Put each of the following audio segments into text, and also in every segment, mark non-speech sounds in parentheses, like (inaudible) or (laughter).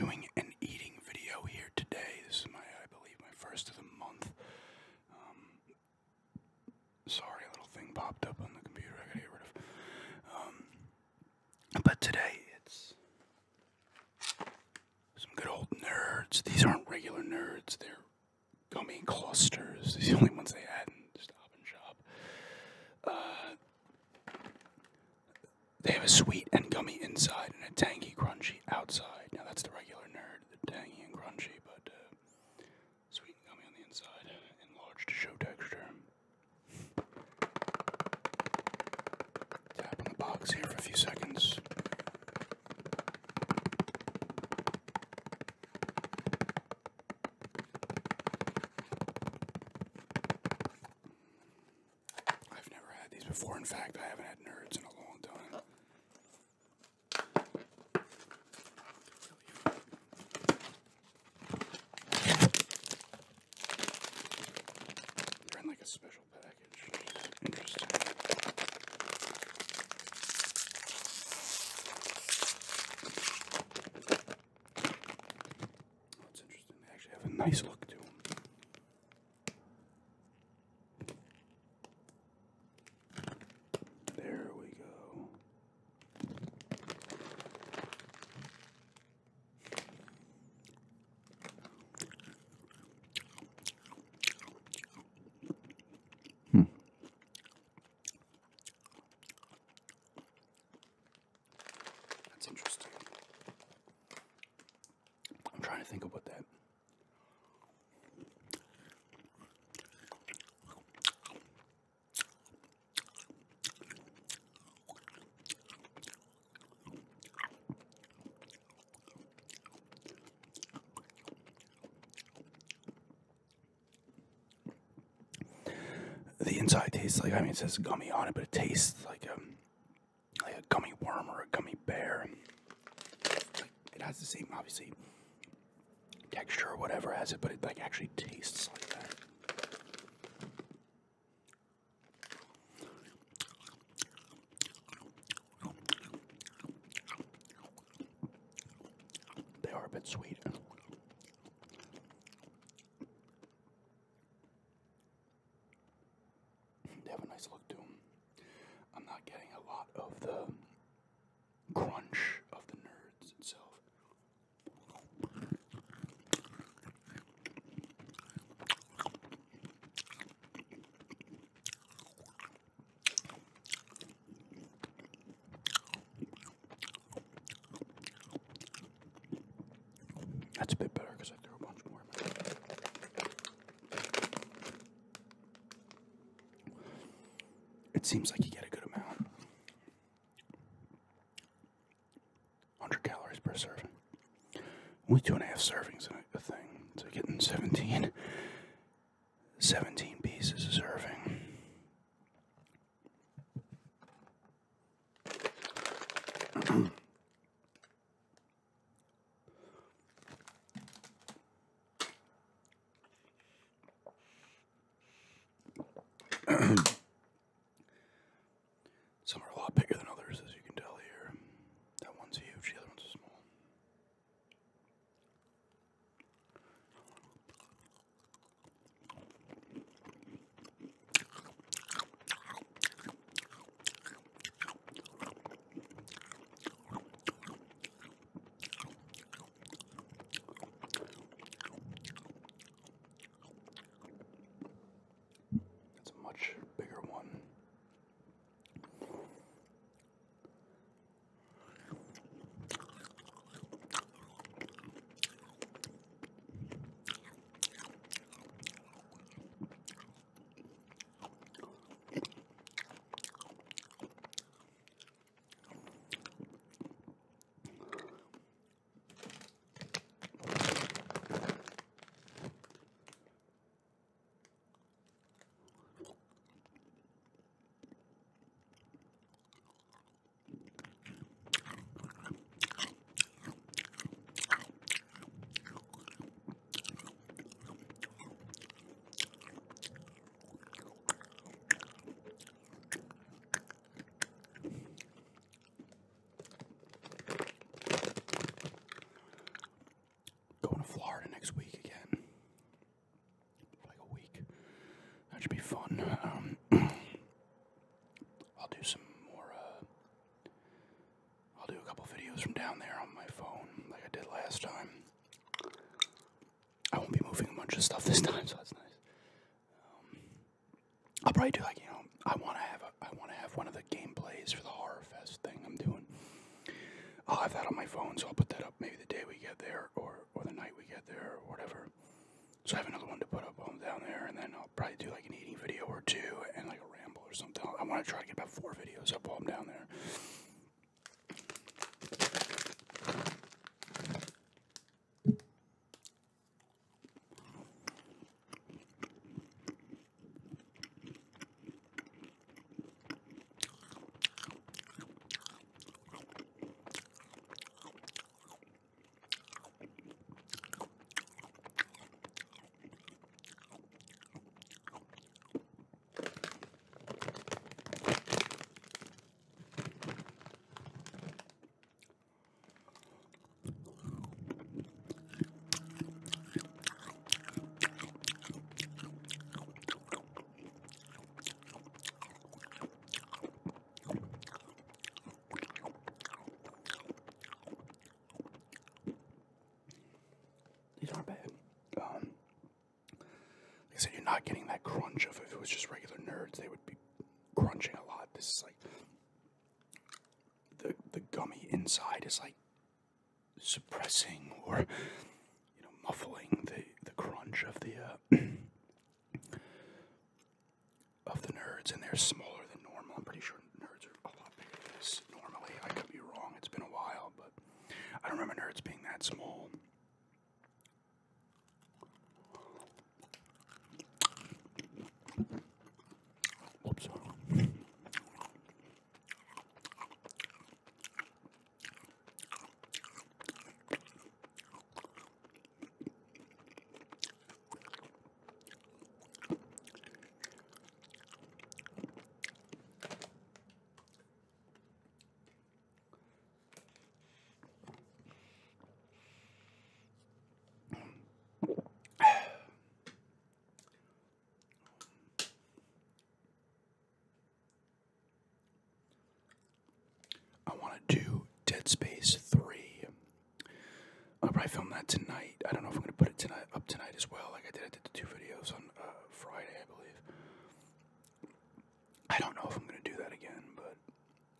doing an eating video here today. This is my, I believe, my first of the month. Um, sorry, a little thing popped up on the computer. I gotta get rid of. Um, but today it's some good old nerds. These aren't regular nerds. They're gummy clusters. These are the only ones they had in Stop and Shop. Uh, they have a sweet and gummy inside and a tangy crunchy outside. Now that's the regular nerd, the tangy and crunchy, but uh, sweet and gummy on the inside, enlarged to show texture. Tap on the box here for a few seconds. I've never had these before. In fact, I haven't had nerds in a long time. They're in like a special package. Interesting. That's interesting. They actually have a nice look to them. There we go. Hmm. That's interesting. I'm trying to think of what that. The inside tastes like I mean it says gummy on it, but it tastes like a like a gummy worm or a gummy bear. Like, it has the same obviously texture or whatever as it, but it like actually tastes like that. They are a bit sweet. They have a nice look to them. I'm not getting a lot of the crunch of the nerds itself. That's a bit better because I threw a bunch more. It seems like you get a good amount. 100 calories per serving. Only two and a half servings in Mm-hmm. (clears throat) from down there on my phone, like I did last time. I won't be moving a bunch of stuff this (laughs) time, so that's nice. Um, I'll probably do like you know, I want to have a, I want to have one of the gameplays for the horror fest thing I'm doing. I'll have that on my phone, so I'll put that up maybe the day we get there, or or the night we get there, or whatever. So I have another one to put up on down there, and then I'll probably do like an eating video or two, and like a ramble or something. I want to try to get about four videos up while I'm down there. These aren't bad. Um, like I said, you're not getting that crunch of if it was just regular nerds, they would be crunching a lot. This is like the the gummy inside is like suppressing or you know muffling the the crunch of the uh, (clears throat) of the nerds, and they're smaller than normal. I'm pretty sure nerds are a lot bigger than this normally. I could be wrong. It's been a while, but I don't remember nerds being that small. I want to do Dead Space 3. I'll probably film that tonight. I don't know if I'm going to put it tonight up tonight as well, like I did. I did the two videos on uh, Friday, I believe. I don't know if I'm going to do that again, but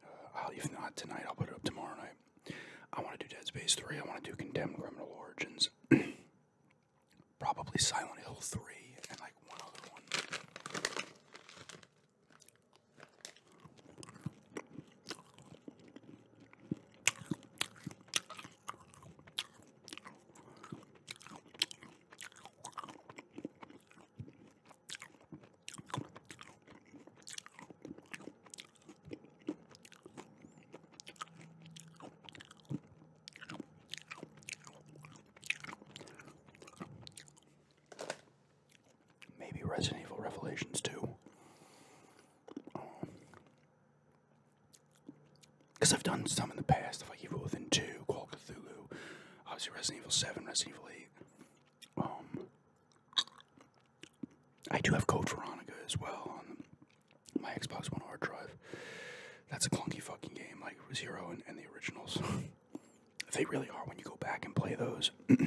uh, I'll, if not tonight, I'll put it up tomorrow night. I want to do Dead Space 3. I want to do Condemned Criminal Origins. (clears throat) Probably Silent Hill 3 and like one other one. Maybe Resident Evil Revelations 2. Because I've done some in the past, like Evil Within 2, Call of Cthulhu, obviously Resident Evil 7, Resident Evil 8. Um, I do have Code Veronica as well on my Xbox One hard drive. That's a clunky fucking game, like Zero and, and the originals. (laughs) they really are when you go back and play those. (clears throat)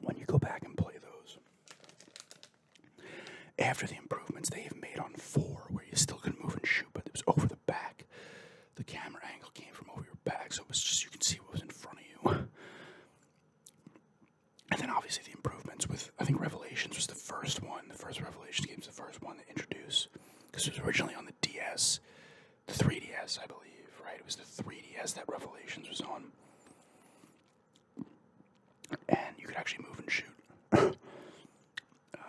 when you go back and play those, after the improvements they have made on four, where you still could move and shoot, but it was over the back. The camera angle came from over your back, so it was just you can see what was in front of you. And then obviously the improvements with I think Revelations was the first one. The first Revelations game was the first one to introduce because it was originally on the DS, the 3DS, I believe. Right? It was the 3DS that Revelations was on and you could actually move and shoot. uh,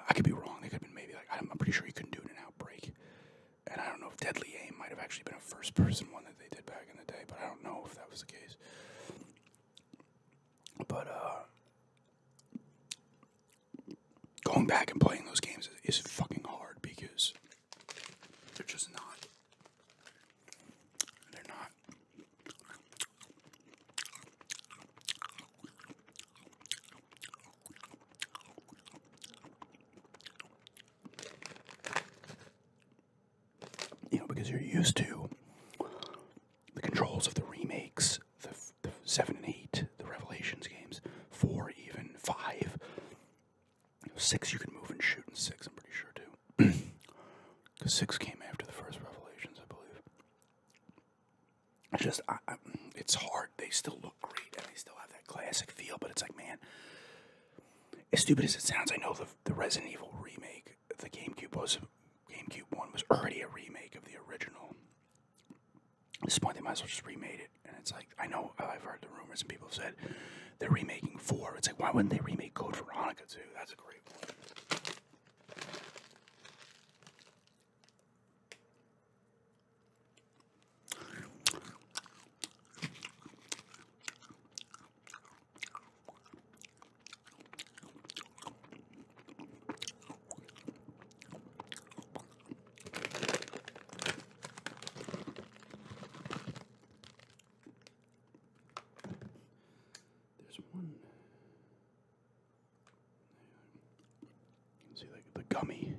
I could be wrong. They could have been maybe like actually been a first person one that they did back in the day, but I don't know if that was the case. But uh going back and playing those games is, is fucking hard because they're just not. They're not. You know, because you're used to the controls of the remakes, the, the 7 and 8, the Revelations games, 4, even 5. 6 you can move and shoot in 6, I'm pretty sure, too. (clears throat) Because 6 came after the first Revelations, I believe. It's just, I, I, it's hard. They still look great and they still have that classic feel, but it's like, man, as stupid as it sounds, I know the, the Resident Evil remake, the GameCube was, GameCube one was already a remake of the original. At this point, they might as well just remade it. And it's like, I know I've heard the rumors and people have said they're remaking four. It's like, why wouldn't they remake Code Veronica too? That's a great point. There's one. See, like